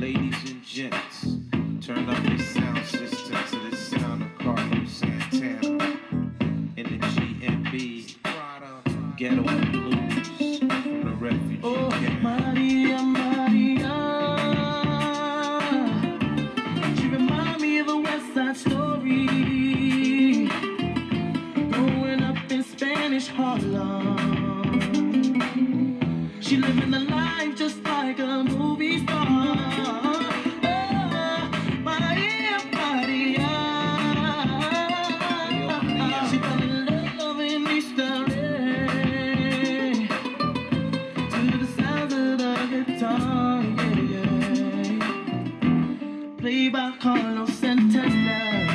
gents. Turn up your sound system to the sound of Carlos Santana. In the G&B. Ghetto Blues from the refugee Oh, camp. Maria, Maria. She remind me of a West Side story. Growing up in Spanish Harlem. She living the life just like a movie. Played by Carlos Santana.